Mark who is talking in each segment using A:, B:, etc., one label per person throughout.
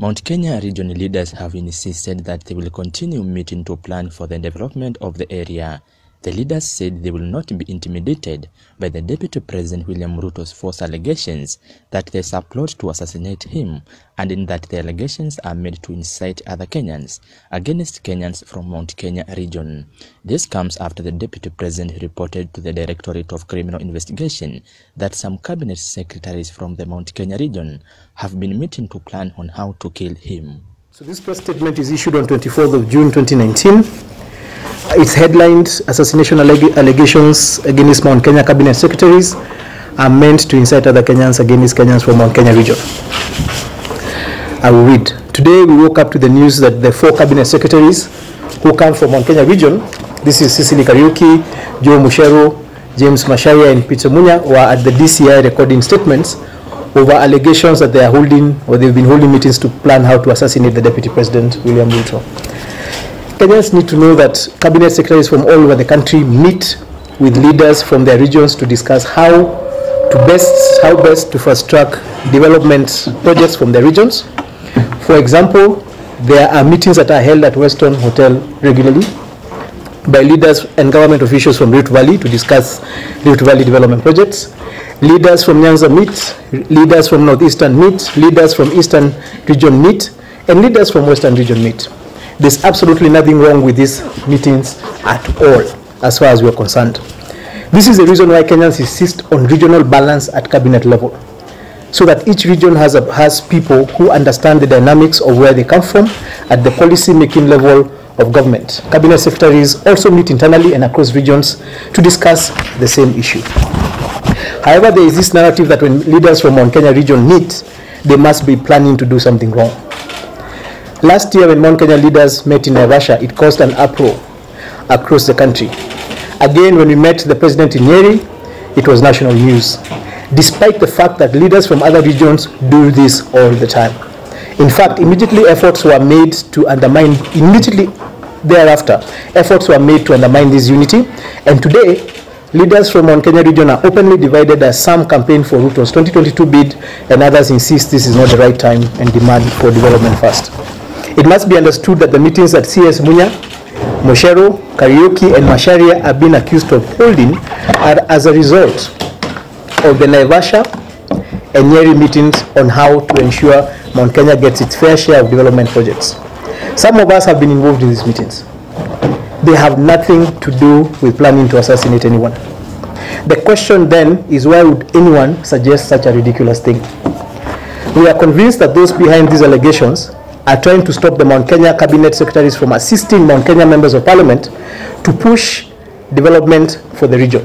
A: Mount Kenya region leaders have insisted that they will continue meeting to plan for the development of the area. The leaders said they will not be intimidated by the Deputy President William Ruto's false allegations that there's a plot to assassinate him and in that the allegations are made to incite other Kenyans against Kenyans from Mount Kenya region. This comes after the Deputy President reported to the Directorate of Criminal Investigation that some cabinet secretaries from the Mount Kenya region have been meeting to plan on how to kill him.
B: So this press statement is issued on 24th of June 2019. Its headlined assassination alleg- allegations against Mount Kenya cabinet secretaries are meant to incite other Kenyans against Kenyans from Mount Kenya region. I will read. Today we woke up to the news that the four cabinet secretaries who come from Mount Kenya region, this is Sicily Kariuki, Joe Mucheru, James Macharia and Peter Munya were at the DCI recording statements over allegations that they are holding or they've been holding meetings to plan how to assassinate the Deputy President William Ruto. Kenyans need to know that cabinet secretaries from all over the country meet with leaders from their regions to discuss how to best how best to fast track development projects from their regions. For example, there are meetings that are held at Weston Hotel regularly by leaders and government officials from Rift Valley to discuss Rift Valley development projects. Leaders from Nyanza meet, leaders from Northeastern meet, leaders from Eastern region meet, and leaders from Western region meet. There's absolutely nothing wrong with these meetings at all, as far as we're concerned. This is the reason why Kenyans insist on regional balance at cabinet level, so that each region has, a, has people who understand the dynamics of where they come from at the policy making level of government. Cabinet secretaries also meet internally and across regions to discuss the same issue. However, there is this narrative that when leaders from Mount Kenya region meet, they must be planning to do something wrong. Last year, when Mount Kenya leaders met in Naivasha, it caused an uproar across the country. Again, when we met the president in Nyeri, it was national news, despite the fact that leaders from other regions do this all the time. In fact, immediately efforts were made to undermine, immediately thereafter, efforts were made to undermine this unity. And today, leaders from Mount Kenya region are openly divided as some campaign for Ruto's 2022 bid and others insist this is not the right time and demand for development first. It must be understood that the meetings that CS Munya, Mucheru, Kariuki, and Macharia have been accused of holding are as a result of the Naivasha and Nyeri meetings on how to ensure Mount Kenya gets its fair share of development projects. Some of us have been involved in these meetings. They have nothing to do with planning to assassinate anyone. The question then is why would anyone suggest such a ridiculous thing? We are convinced that those behind these allegations are trying to stop the Mount Kenya cabinet secretaries from assisting Mount Kenya members of parliament to push development for the region,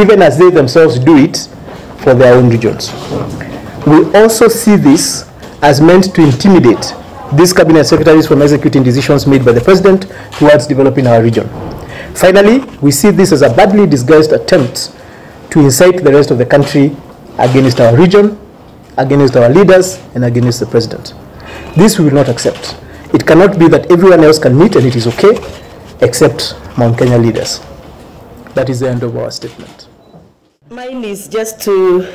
B: even as they themselves do it for their own regions. We also see this as meant to intimidate these cabinet secretaries from executing decisions made by the president towards developing our region. Finally, we see this as a badly disguised attempt to incite the rest of the country against our region, against our leaders, and against the president. This we will not accept. It cannot be that everyone else can meet and it is okay, except Mount Kenya leaders. That is the end of our statement.
C: Mine is just to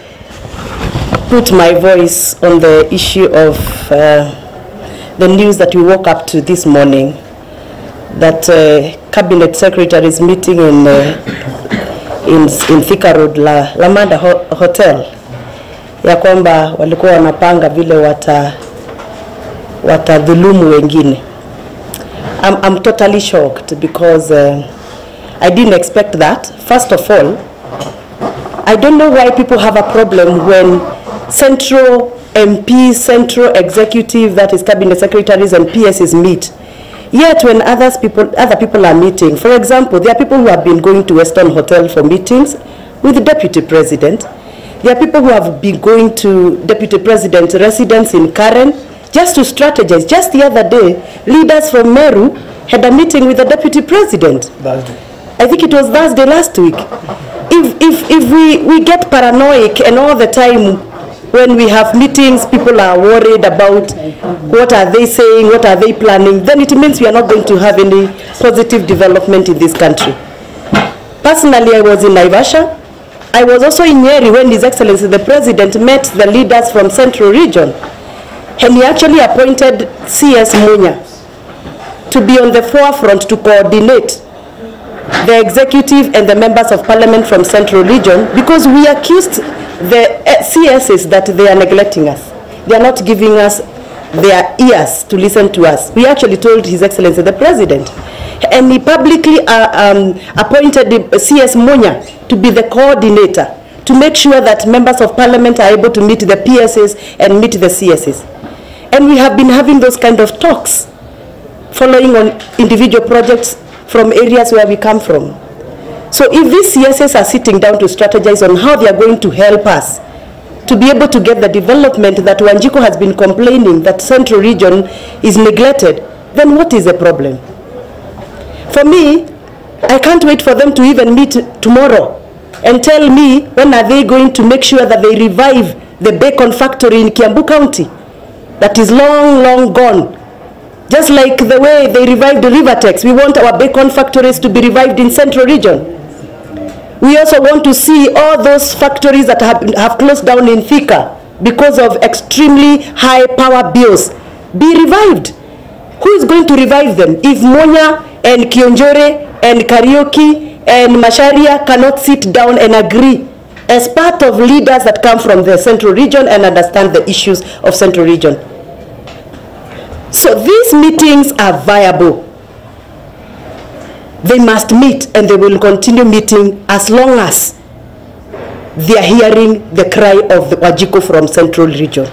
C: put my voice on the issue of uh, the news that we woke up to this morning that uh, cabinet secretary is meeting in uh, in, in Thika Road la Lamanda Ho Hotel ya kwamba walikuwa wanapanga vile wata watadhulumu wengine. I'm, I'm totally shocked because uh, I didn't expect that. First of all, I don't know why people have a problem when central MPs, central executive, that is cabinet secretaries and PSs meet. Yet when others people, other people are meeting, for example, there are people who have been going to Weston Hotel for meetings with the deputy president. There are people who have been going to deputy president's residence in Karen just to strategize. Just the other day, leaders from Meru had a meeting with the deputy president. I think it was Thursday last week. If, if, if we, we get paranoid and all the time when we have meetings, people are worried about what are they saying, what are they planning, then it means we are not going to have any positive development in this country. Personally, I was in Naivasha. I was also in Nyeri when His Excellency the President met the leaders from Central Region. And he actually appointed CS Munya to be on the forefront to coordinate the executive and the members of parliament from central region because we accused the eh, CSs that they are neglecting us. They are not giving us their ears to listen to us. We actually told His Excellency the President. And he publicly uh, um, appointed the CS Munya to be the coordinator to make sure that members of parliament are able to meet the PSs and meet the CSs. And we have been having those kind of talks following on individual projects from areas where we come from. So if these CSS are sitting down to strategize on how they are going to help us to be able to get the development that Wanjiku has been complaining that central region is neglected, then what is the problem? For me, I can't wait for them to even meet tomorrow and tell me when are they going to make sure that they revive the bacon factory in Kiambu County that is long, long gone. Just like the way they revived the Rivatex, we want our bacon factories to be revived in Central Region. We also want to see all those factories that have, have closed down in Thika because of extremely high power bills be revived. Who is going to revive them if Munya and Kiunjuri and Kariuki and Macharia cannot sit down and agree as part of leaders that come from the Central Region and understand the issues of Central Region? So these meetings are viable. They must meet and they will continue meeting as long as they are hearing the cry of the Wanjiku from Central Region.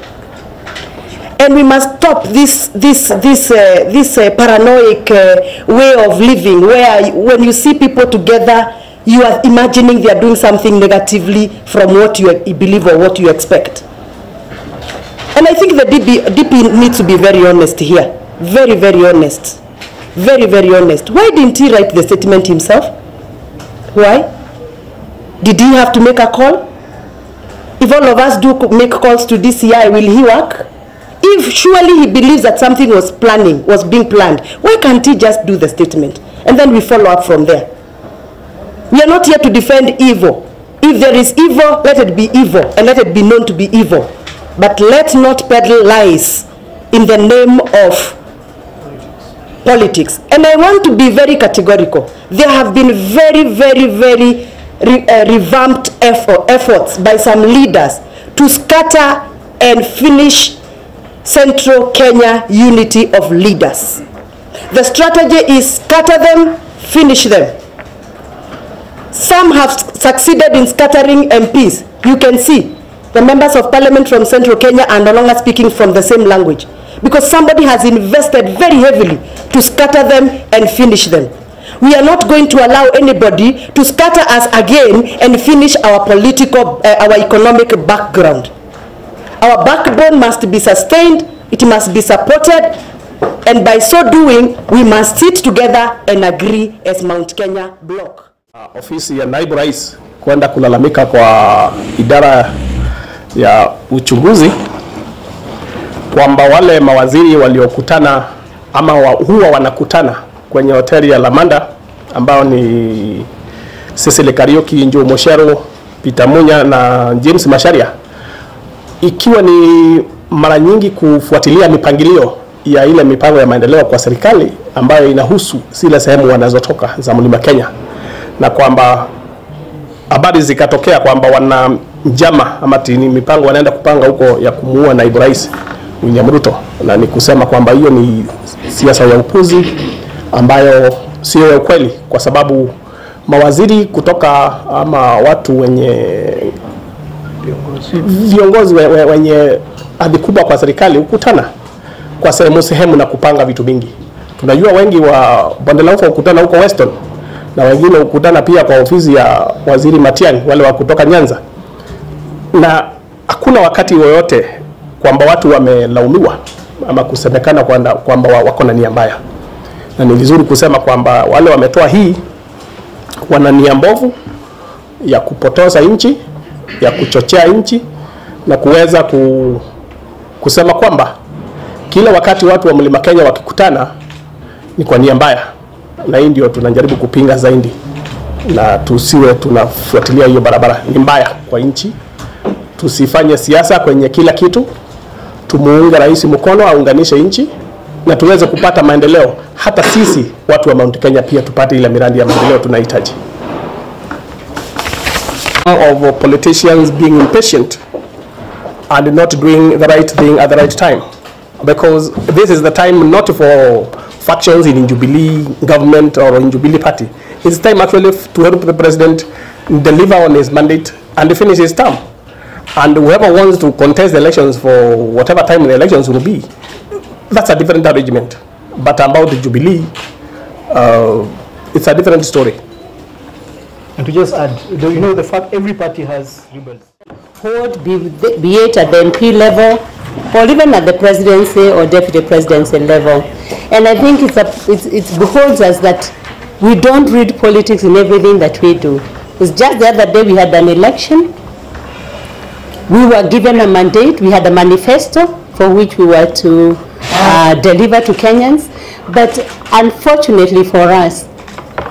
C: And we must stop this, this, this, uh, this uh, paranoid uh, way of living where when you see people together, you are imagining they are doing something negatively from what you believe or what you expect. And I think the DP, needs to be very honest here. Very, very honest. Very, very honest. Why didn't he write the statement himself? Why? Did he have to make a call? If all of us do make calls to DCI, will he work? If surely he believes that something was planning, was being planned, why can't he just do the statement? And then we follow up from there. We are not here to defend evil. If there is evil, let it be evil and let it be known to be evil. But let's not peddle lies in the name of politics. And I want to be very categorical. There have been very, very, very re, uh, revamped effort, efforts by some leaders to scatter and finish Central Kenya unity of leaders. The strategy is scatter them, finish them. Some have succeeded in scattering MPs. You can see the members of parliament from Central Kenya are no longer speaking from the same language because somebody has invested very heavily to scatter them and finish them. We are not going to allow anybody to scatter us again and finish our political, uh, our economic background. Our backbone must be sustained, it must be supported, and by so doing, we must sit together and agree as Mount Kenya block.
D: Ofisi ya naibu rais kwenda kulalamika kwa idara ya uchunguzi kwamba wale mawaziri waliokutana ama wa, huwa wanakutana kwenye hoteli ya Lamanda ambao ni Cecily Kariuki, Njuu Mucheru, Peter Munya na James Masharia, ikiwa ni mara nyingi kufuatilia mipangilio ya ile mipango ya maendeleo kwa serikali ambayo inahusu zile sehemu wanazotoka za Mlima Kenya, na kwamba habari zikatokea kwamba wana njama ama ni mipango wanaenda kupanga huko ya kumuua naibu rais William Ruto, na ni kusema kwamba hiyo ni siasa ya upuzi ambayo sio ya ukweli, kwa sababu mawaziri kutoka ama watu wenye viongozi we, we, wenye hadhi kubwa kwa serikali hukutana kwa sehemu sehemu na kupanga vitu vingi. Tunajua wengi wa bonde la ufa hukutana huko Weston na wengine hukutana pia kwa ofisi ya waziri Matiang'i, wale wa kutoka Nyanza, na hakuna wakati wowote kwamba watu wamelaumiwa ama kusemekana kwamba kwamba wako na nia mbaya, na ni vizuri kusema kwamba wale wametoa hii wana nia mbovu ya kupotoza nchi, ya kuchochea nchi na kuweza ku, kusema kwamba kila wakati watu wa Mlima Kenya wakikutana ni kwa nia mbaya, na hii ndio tunajaribu kupinga zaidi, na tusiwe tunafuatilia hiyo barabara. Ni mbaya kwa nchi, tusifanye siasa kwenye kila kitu, tumuunge rais mkono, aunganishe nchi na tuweze kupata maendeleo, hata sisi watu wa Mount Kenya pia tupate ile miradi ya maendeleo tunahitaji. Of politicians being impatient and not doing the right thing at the right time because this is the time not for factions in Jubilee government or in Jubilee party. It's time actually to help the president deliver on his mandate and finish his term. And whoever wants to contest the elections for whatever time the elections will be, that's a different arrangement. But about the Jubilee, uh, it's a different story.
B: And to just add, you know, the fact every party has rebels.
E: hold, be, be it at the MP level, or even at the presidency or deputy presidency level. And I think it's a, it's, it beholds us that we don't read politics in everything that we do. It's just the other day we had an election. We were given a mandate, we had a manifesto for which we were to uh, deliver to Kenyans. But unfortunately for us,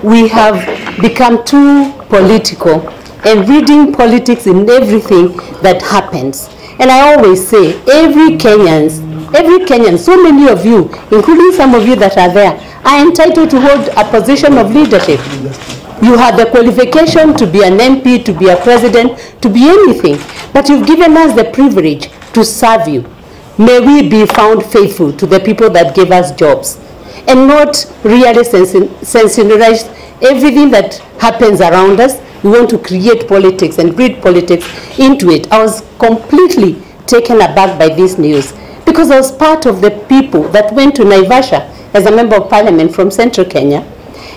E: we have become too political and reading politics in everything that happens. And I always say, every Kenyans, every Kenyan, so many of you, including some of you that are there, are entitled to hold a position of leadership. You have the qualification to be an MP, to be a president, to be anything. But you've given us the privilege to serve you. May we be found faithful to the people that gave us jobs and not really sensationalize everything that happens around us. We want to create politics and breed politics into it. I was completely taken aback by this news because I was part of the people that went to Naivasha as a member of parliament from central Kenya.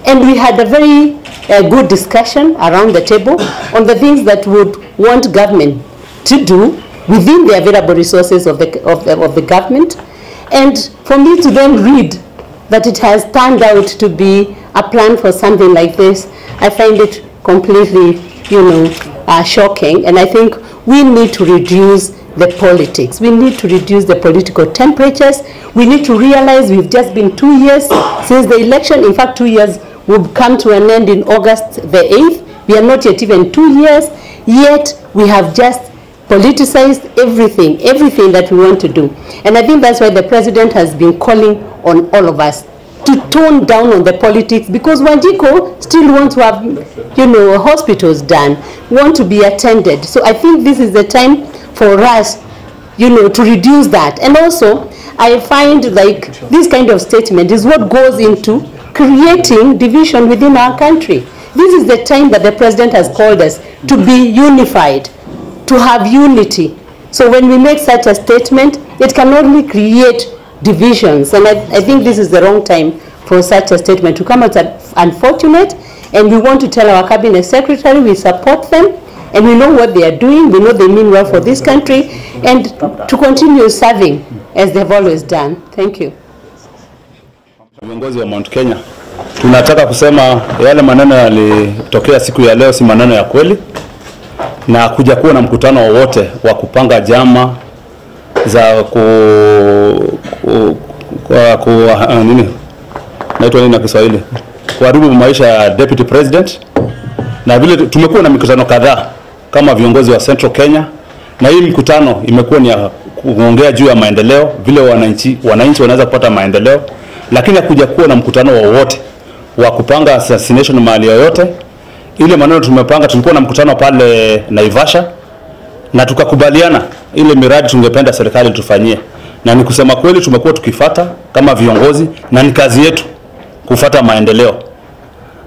E: And we had a very uh, good discussion around the table on the things that would want government to do within the available resources of the, of the, of the government. And for me to then read that it has turned out to be a plan for something like this, I find it completely, you know, uh, shocking. And I think we need to reduce the politics. We need to reduce the political temperatures. We need to realize we've just been two years since the election. In fact, two years will come to an end in August the 8th. We are not yet even two years, yet we have just politicized everything, everything that we want to do. And I think that's why the president has been calling on all of us to tone down on the politics because Wanjiku still wants to have, you know, hospitals done, want to be attended. So I think this is the time for us, you know, to reduce that. And also, I find like this kind of statement is what goes into creating division within our country. This is the time that the president has called us to be unified, to have unity. So when we make such a statement, it can only create divisions. And I, I think this is the wrong time for such a statement to come out. Unfortunate. And we want to tell our cabinet secretary we support them and we know what they are doing. We know they mean well for this country and to continue serving as they've always done. Thank you.
F: Viongozi wa Mount Kenya, tunataka kusema yale maneno yalitokea siku ya leo si maneno ya kweli, na kuja kuwa na mkutano wowote wa kupanga jama za ku, ku, kwa, ku uh, nini? Naitwa nini na Kiswahili, kuharibu maisha ya deputy president, na vile tumekuwa na mikutano kadhaa kama viongozi wa Central Kenya, na hii mkutano imekuwa ni ya kuongea juu ya maendeleo, vile wananchi wananchi wanaweza kupata maendeleo, lakini hakuja kuwa na mkutano wowote wa kupanga assassination mahali yoyote. Ile maneno tumepanga, tulikuwa na mkutano pale Naivasha na tukakubaliana ile miradi tungependa serikali tufanyie, na ni kusema kweli tumekuwa tukifata kama viongozi, na ni kazi yetu kufata maendeleo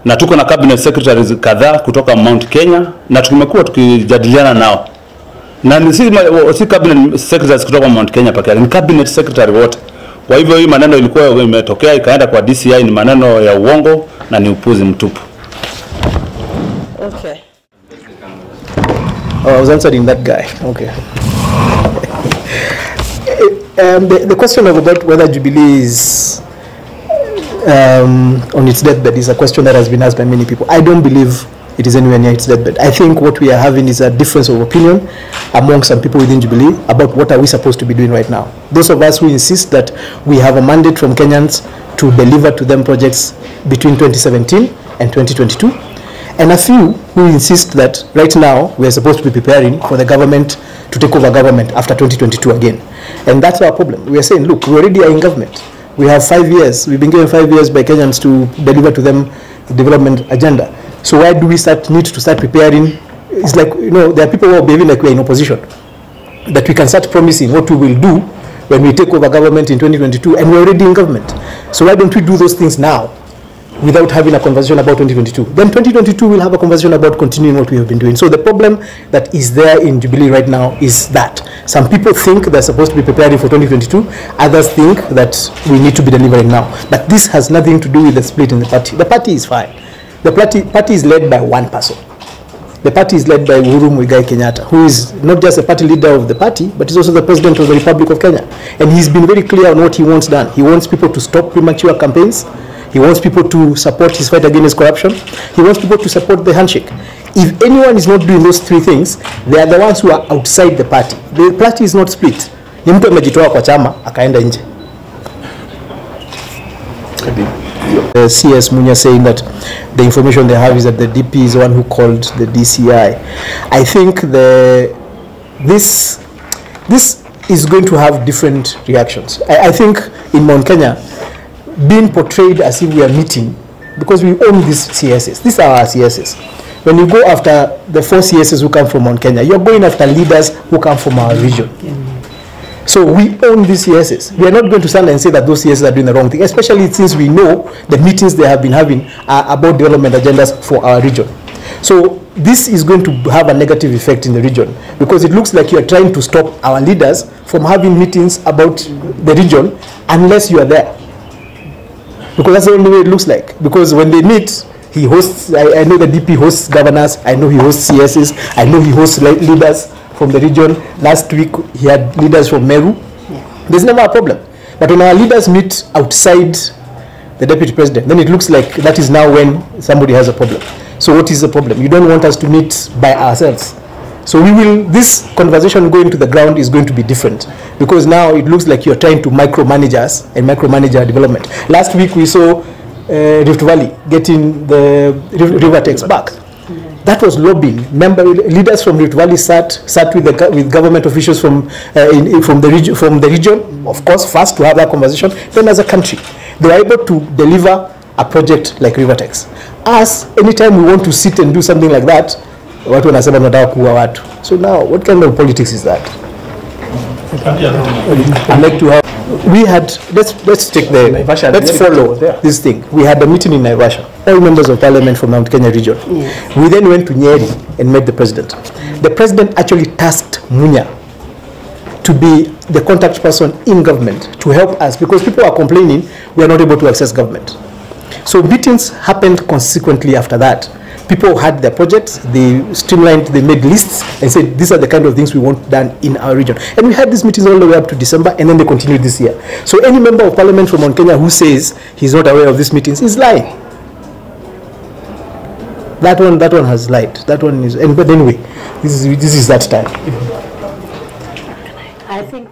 F: na tuko na cabinet secretaries kadhaa kutoka Mount Kenya na tumekuwa tukijadiliana nao na ni si, si cabinet secretaries kutoka Mount Kenya pekee ni cabinet secretary wote. Kwa hivyo hii maneno ilikuwa imetokea ikaenda kwa DCI, ni maneno ya uongo na ni upuzi mtupu.
E: Okay.
B: Oh, I was answering that guy. Okay. um, the, the question of about whether Jubilee is um, on its deathbed is a question that has been asked by many people. I don't believe it is anywhere near its deathbed. I think what we are having is a difference of opinion among some people within Jubilee about what are we supposed to be doing right now. Those of us who insist that we have a mandate from Kenyans to deliver to them projects between 2017 and 2022 and a few who insist that right now we are supposed to be preparing for the government to take over government after 2022 again. And that's our problem. We are saying, look, we already are in government. We have five years. We've been given five years by Kenyans to deliver to them the development agenda. So why do we start need to start preparing? It's like you know there are people who are behaving like we are in opposition. That we can start promising what we will do when we take over government in 2022, and we're already in government. So why don't we do those things now? without having a conversation about 2022. Then 2022 we'll have a conversation about continuing what we have been doing. So the problem that is there in Jubilee right now is that some people think they're supposed to be preparing for 2022, others think that we need to be delivering now. But this has nothing to do with the split in the party. The party is fine. The party, party is led by one person. The party is led by Uhuru Muigai Kenyatta, who is not just a party leader of the party, but is also the president of the Republic of Kenya. And he's been very clear on what he wants done. He wants people to stop premature campaigns. He wants people to support his fight against corruption. He wants people to support the handshake. If anyone is not doing those three things, they are the ones who are outside the party. The party is not split. Ni mtu amejitoa kwa chama akaenda nje. Uh, the CS Munya saying that the information they have is that the DP is the one who called the DCI. I think the this this is going to have different reactions. I, I think in Mount Kenya, being portrayed as if we are meeting because we own these CSs. These are our CSs. When you go after the four CSs who come from Mount Kenya, you're going after leaders who come from our region. So we own these CSs. We are not going to stand and say that those CSs are doing the wrong thing, especially since we know the meetings they have been having are about development agendas for our region. So this is going to have a negative effect in the region because it looks like you are trying to stop our leaders from having meetings about the region unless you are there because that's the only way it looks like. Because when they meet, he hosts. I, I know the DP hosts governors. I know he hosts CSs. I know he hosts le- leaders from the region. Last week he had leaders from Meru. There's never a problem. But when our leaders meet outside the deputy president, then it looks like that is now when somebody has a problem. So what is the problem? You don't want us to meet by ourselves. So we will, this conversation going to the ground is going to be different because now it looks like you're trying to micromanage us and micromanage our development. Last week we saw uh, Rift Valley getting the River Rivatex back. That was lobbying. Member leaders from Rift Valley sat sat with the with government officials from uh, in, from the region from the region. Of course, first to have that conversation. Then as a country, they were able to deliver a project like Rivatex. Us, anytime we want to sit and do something like that, watu wanasema tunataka kuua watu. So now, what kind of politics is that? I'd like to have. We had let's let's take the let's follow this thing. We had a meeting in Naivasha. All members of parliament from Mount Kenya region. We then went to Nyeri and met the president. The president actually tasked Munya to be the contact person in government to help us because people are complaining we are not able to access government. So meetings happened consequently after that. People had their projects, they streamlined, they made lists and said these are the kind of things we want done in our region. And we had these meetings all the way up to December and then they continued this year. So any member of parliament from Mount Kenya who says he's not aware of these meetings is lying. That one, that one has lied. That one is, but anyway, this is, this is that time.
C: I think